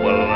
true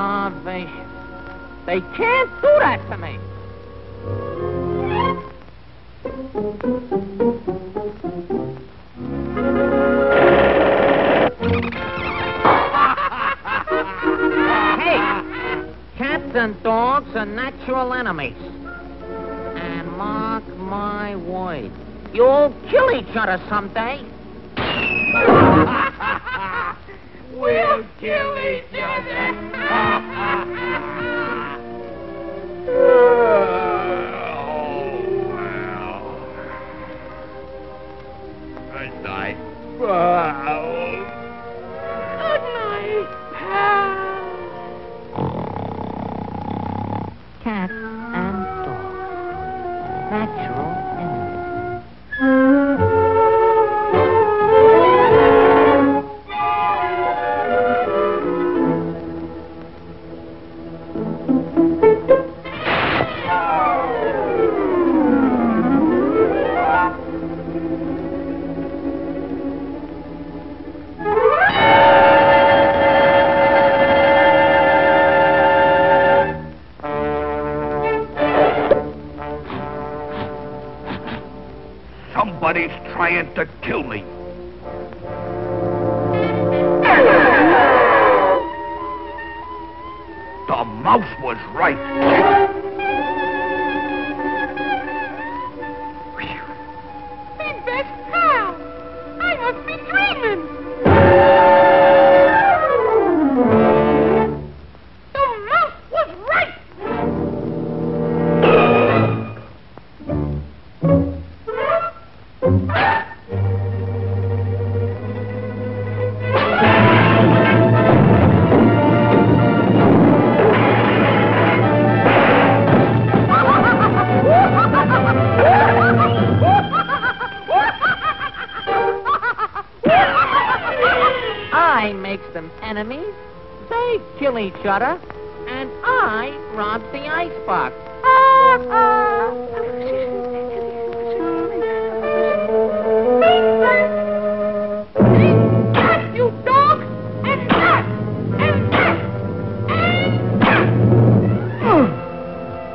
starvation. They can't do that to me. hey, cats and dogs are natural enemies. And mark my words, you'll kill each other someday. night. Good Somebody's trying to kill me. The mouse was right. My best pal. I must be dreaming. I makes them enemies, they kill each other, and I rob the icebox. Cat!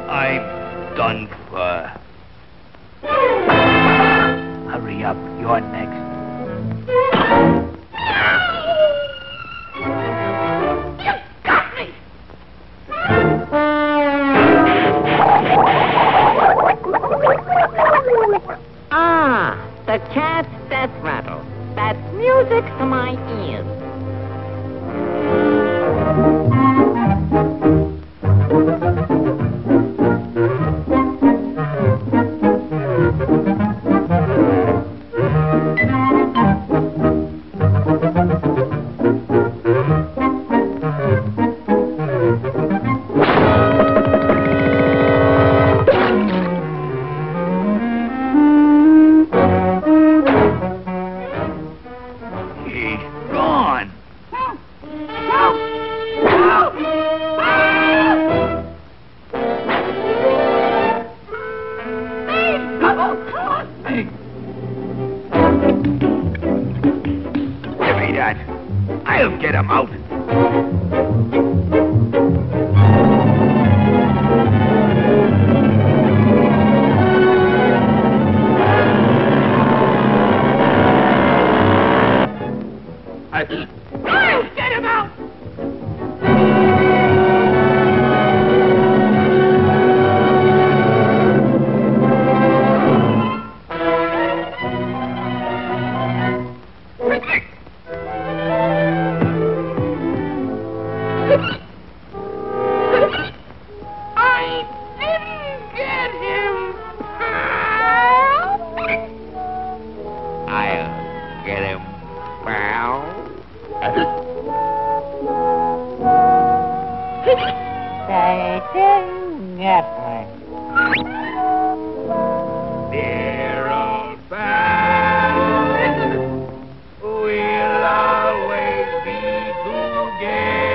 I'm done for. Hurry up, you're next. Cat's death rattle. That's music to my I'll get him out. I- Dear old we'll always be together.